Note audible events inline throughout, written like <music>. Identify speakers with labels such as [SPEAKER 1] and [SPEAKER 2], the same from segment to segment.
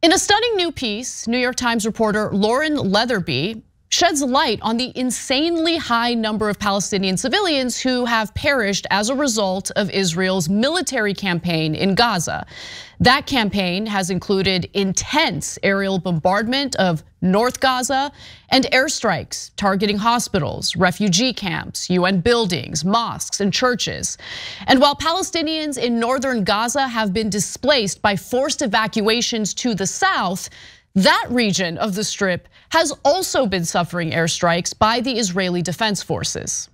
[SPEAKER 1] In a stunning new piece, New York Times reporter Lauren Leatherby sheds light on the insanely high number of Palestinian civilians who have perished as a result of Israel's military campaign in Gaza. That campaign has included intense aerial bombardment of North Gaza and airstrikes targeting hospitals, refugee camps, UN buildings, mosques, and churches. And while Palestinians in northern Gaza have been displaced by forced evacuations to the south, that region of the strip has also been suffering airstrikes by the Israeli Defense Forces.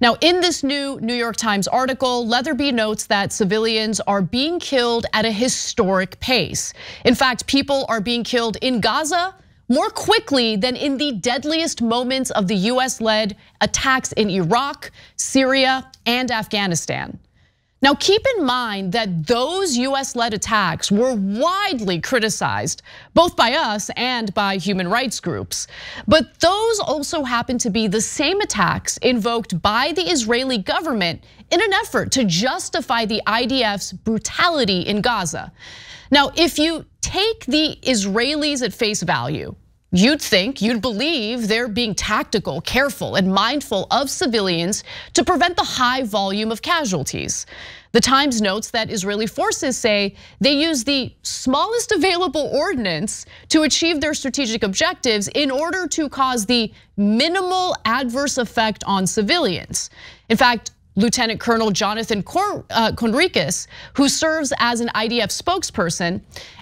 [SPEAKER 1] Now, in this new New York Times article, Leatherby notes that civilians are being killed at a historic pace. In fact, people are being killed in Gaza more quickly than in the deadliest moments of the US led attacks in Iraq, Syria, and Afghanistan. Now, keep in mind that those US led attacks were widely criticized, both by us and by human rights groups. But those also happen to be the same attacks invoked by the Israeli government in an effort to justify the IDF's brutality in Gaza. Now, if you take the Israelis at face value, You'd think, you'd believe they're being tactical, careful, and mindful of civilians to prevent the high volume of casualties. The Times notes that Israeli forces say they use the smallest available ordnance to achieve their strategic objectives in order to cause the minimal adverse effect on civilians. In fact, Lieutenant Colonel Jonathan uh, Conricus, who serves as an IDF spokesperson,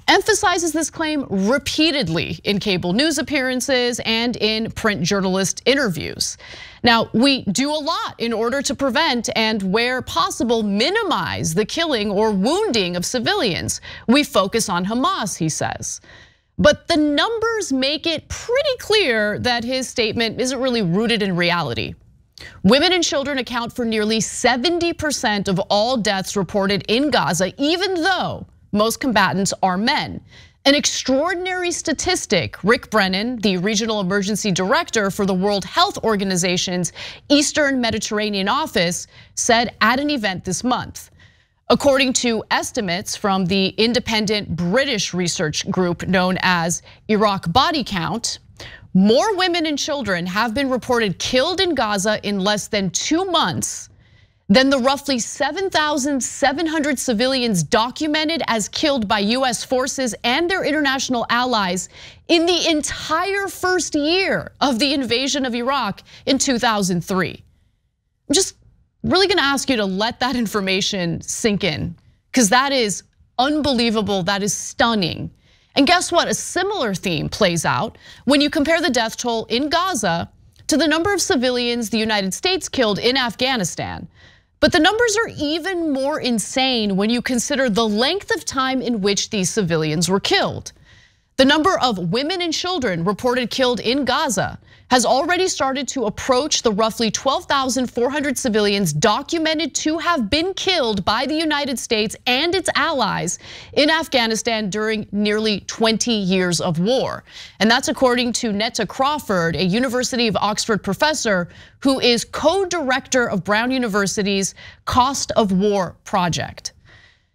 [SPEAKER 1] emphasizes this claim repeatedly in cable news appearances and in print journalist interviews. Now, we do a lot in order to prevent and where possible minimize the killing or wounding of civilians. We focus on Hamas, he says. But the numbers make it pretty clear that his statement isn't really rooted in reality. Women and children account for nearly 70% of all deaths reported in Gaza, even though most combatants are men. An extraordinary statistic, Rick Brennan, the regional emergency director for the World Health Organization's Eastern Mediterranean office, said at an event this month. According to estimates from the independent British research group known as Iraq Body Count, more women and children have been reported killed in Gaza in less than two months than the roughly 7,700 civilians documented as killed by US forces and their international allies in the entire first year of the invasion of Iraq in 2003. I'm just really gonna ask you to let that information sink in, because that is unbelievable, that is stunning. And guess what? A similar theme plays out when you compare the death toll in Gaza to the number of civilians the United States killed in Afghanistan. But the numbers are even more insane when you consider the length of time in which these civilians were killed. The number of women and children reported killed in Gaza has already started to approach the roughly 12,400 civilians documented to have been killed by the United States and its allies in Afghanistan during nearly 20 years of war. And that's according to Neta Crawford, a University of Oxford professor who is co-director of Brown University's Cost of War project.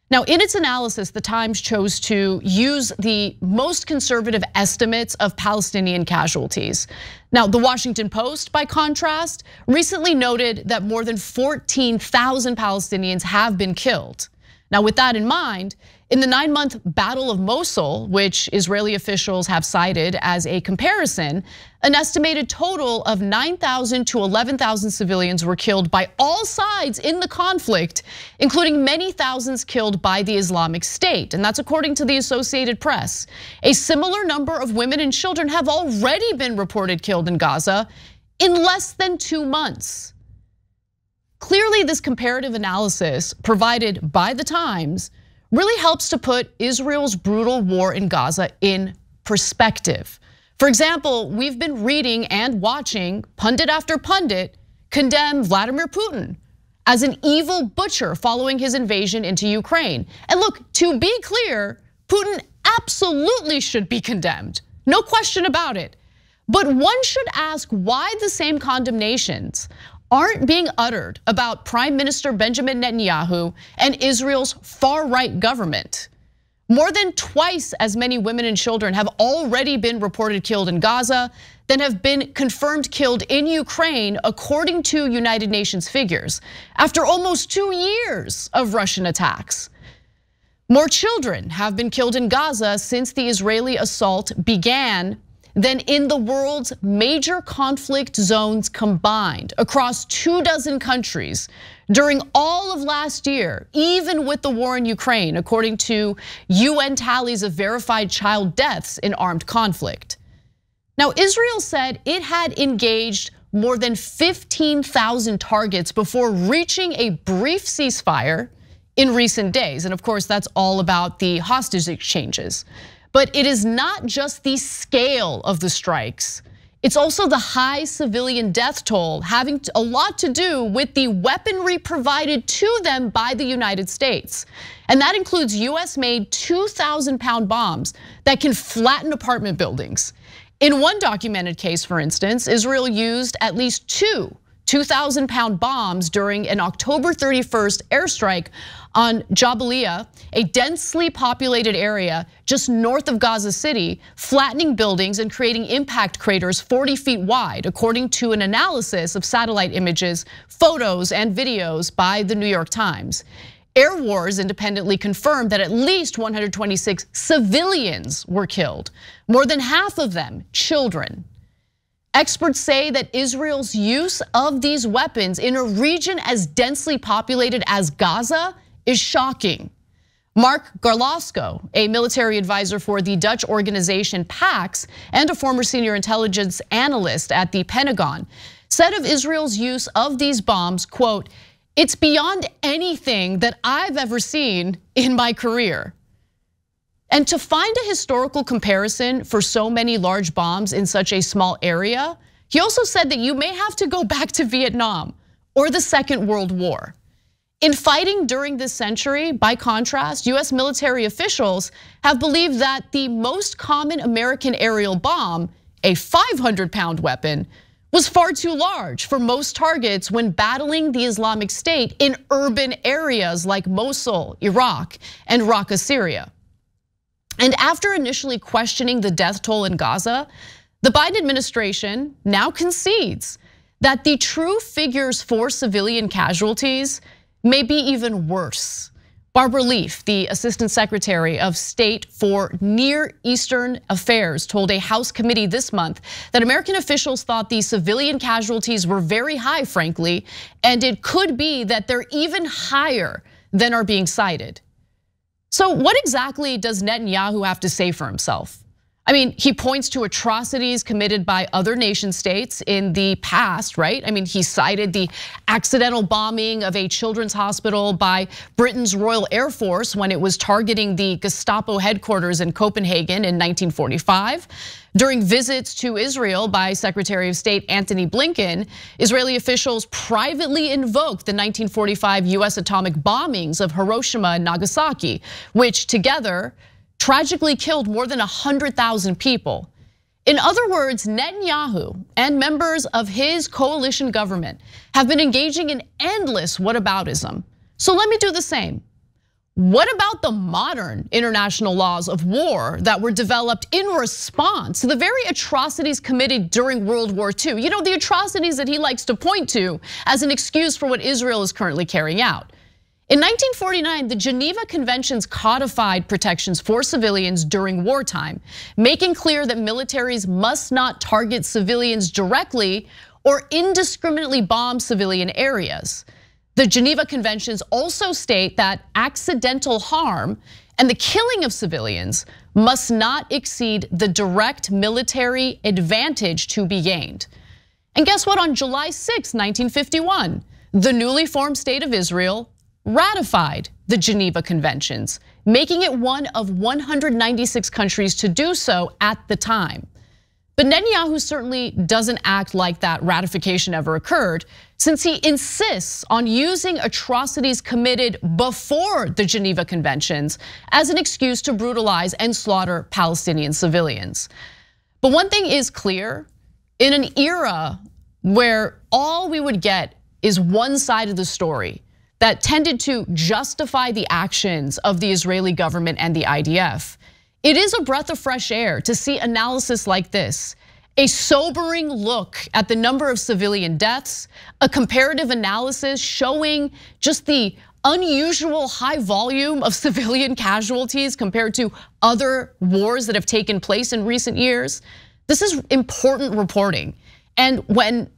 [SPEAKER 1] Now, in its analysis, the Times chose to use the most conservative estimates of Palestinian casualties. Now, the Washington Post, by contrast, recently noted that more than 14,000 Palestinians have been killed. Now, with that in mind, in the nine month Battle of Mosul, which Israeli officials have cited as a comparison, an estimated total of 9,000 to 11,000 civilians were killed by all sides in the conflict, including many thousands killed by the Islamic State. And that's according to the Associated Press. A similar number of women and children have already been reported killed in Gaza in less than two months. Clearly, this comparative analysis provided by the Times really helps to put Israel's brutal war in Gaza in perspective. For example, we've been reading and watching pundit after pundit condemn Vladimir Putin as an evil butcher following his invasion into Ukraine. And look, to be clear, Putin absolutely should be condemned. No question about it. But one should ask why the same condemnations aren't being uttered about Prime Minister Benjamin Netanyahu and Israel's far right government. More than twice as many women and children have already been reported killed in Gaza than have been confirmed killed in Ukraine, according to United Nations figures, after almost two years of Russian attacks. More children have been killed in Gaza since the Israeli assault began than in the world's major conflict zones combined across two dozen countries during all of last year, even with the war in Ukraine, according to UN tallies of verified child deaths in armed conflict. Now, Israel said it had engaged more than 15,000 targets before reaching a brief ceasefire in recent days. And of course, that's all about the hostage exchanges. But it is not just the scale of the strikes. It's also the high civilian death toll having a lot to do with the weaponry provided to them by the United States. And that includes US made 2,000 pound bombs that can flatten apartment buildings. In one documented case, for instance, Israel used at least two 2,000 pound bombs during an October 31st airstrike on Jabalia, a densely populated area just north of Gaza City, flattening buildings and creating impact craters 40 feet wide, according to an analysis of satellite images, photos, and videos by the New York Times. Airwars independently confirmed that at least 126 civilians were killed, more than half of them children. Experts say that Israel's use of these weapons in a region as densely populated as Gaza is shocking. Marc Garlasco, a military advisor for the Dutch organization PAX and a former senior intelligence analyst at the Pentagon, said of Israel's use of these bombs, quote, it's beyond anything that I've ever seen in my career. And to find a historical comparison for so many large bombs in such a small area, he also said that you may have to go back to Vietnam or the Second World War. In fighting during this century, by contrast, US military officials have believed that the most common American aerial bomb, a 500 pound weapon, was far too large for most targets when battling the Islamic State in urban areas like Mosul, Iraq, and Raqqa, Syria. And after initially questioning the death toll in Gaza, the Biden administration now concedes that the true figures for civilian casualties may be even worse. Barbara Leaf, the Assistant Secretary of State for Near Eastern Affairs, told a House committee this month that American officials thought the civilian casualties were very high, frankly, and it could be that they're even higher than are being cited. So, what exactly does Netanyahu have to say for himself? I mean, he points to atrocities committed by other nation states in the past, right? I mean, he cited the accidental bombing of a children's hospital by Britain's Royal Air Force when it was targeting the Gestapo headquarters in Copenhagen in 1945. During visits to Israel by Secretary of State Antony Blinken, Israeli officials privately invoked the 1945 US atomic bombings of Hiroshima and Nagasaki, which together tragically killed more than 100,000 people. In other words, Netanyahu and members of his coalition government have been engaging in endless whataboutism. So let me do the same. What about the modern international laws of war that were developed in response to the very atrocities committed during World War II? You know, the atrocities that he likes to point to as an excuse for what Israel is currently carrying out. In 1949, the Geneva Conventions codified protections for civilians during wartime, making clear that militaries must not target civilians directly or indiscriminately bomb civilian areas. The Geneva Conventions also state that accidental harm and the killing of civilians must not exceed the direct military advantage to be gained. And guess what? On July 6, 1951, the newly formed state of Israel ratified the Geneva Conventions, making it one of 196 countries to do so at the time. But Netanyahu certainly doesn't act like that ratification ever occurred, since he insists on using atrocities committed before the Geneva Conventions as an excuse to brutalize and slaughter Palestinian civilians. But one thing is clear in an era where all we would get is one side of the story, that tended to justify the actions of the Israeli government and the IDF. It is a breath of fresh air to see analysis like this. A sobering look at the number of civilian deaths, a comparative analysis showing just the unusual high volume of <laughs> civilian casualties compared to other wars that have taken place in recent years. This is important reporting. And when,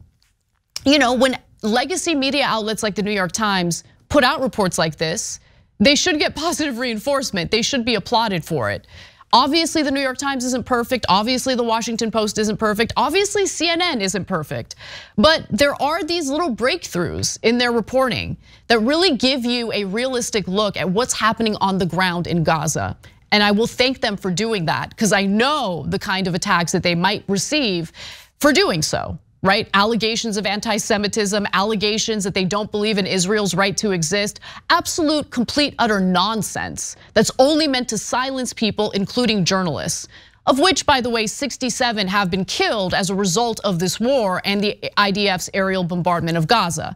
[SPEAKER 1] you know, when legacy media outlets like the New York Times put out reports like this, they should get <laughs> positive reinforcement. They should be applauded for it. Obviously, the New York Times isn't perfect. Obviously, the Washington Post isn't perfect. Obviously, CNN isn't perfect. But there are these little breakthroughs in their reporting that really give you a realistic look at what's happening on the ground in Gaza. And I will thank them for doing that because I know the kind of attacks that they might receive for doing so right? Allegations of anti-Semitism, allegations that they don't believe in Israel's right to exist. Absolute, complete, utter nonsense that's only meant to silence people, including journalists. Of which, by the way, 67 have been killed as a result of this war and the IDF's aerial bombardment of Gaza.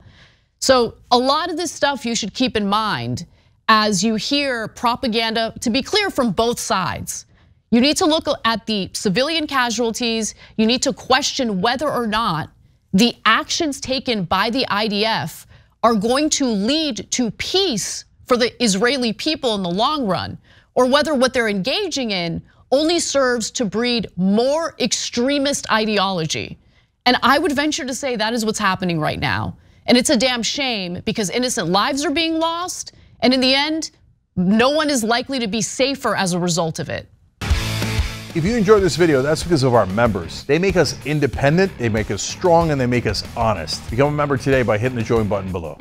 [SPEAKER 1] So a lot of this stuff you should keep in mind as you hear propaganda, to be clear, from both sides. You need to look at the civilian casualties. You need to question whether or not the actions taken by the IDF are going to lead to peace for the Israeli people in the long run, or whether what they're engaging in only serves to breed more extremist ideology. And I would venture to say that is what's happening right now. And it's a damn shame because innocent lives are being lost. And in the end, no one is likely to be safer as a result of it.
[SPEAKER 2] If you enjoyed this video, that's because of our members. They make us independent, they make us strong, and they make us honest. Become a member today by hitting the join button below.